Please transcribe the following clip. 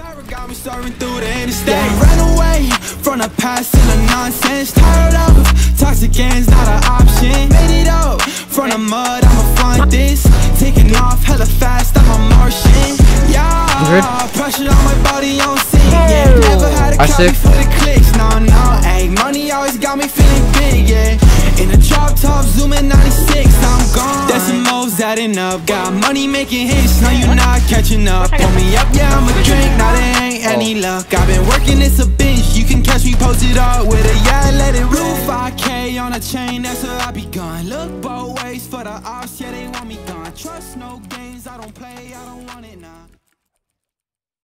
Terror got me soaring through the interstate. Yeah, ran away from the past and the nonsense. Tired of toxic ends, not an option. Made it up from the mud, I'ma find this. Taking off hella fast, I'm a Martian. Yeah, pressure on my body on scene. Yeah, never had a I copy sick. for the clicks. No, no, ayy, money always got me feeling big. Yeah, in a drop top, zooming 96, I'm gone. That's the most adding up. Got money making hits, now you're not catching up. Pull me up, yeah, I'm any luck. I've been working, it's a bitch. You can catch me posted up with a yeah, let it rule. 5K on a chain, that's where I be gone. Look both ways for the ops, yeah, they want me gone. Trust no games, I don't play, I don't want it.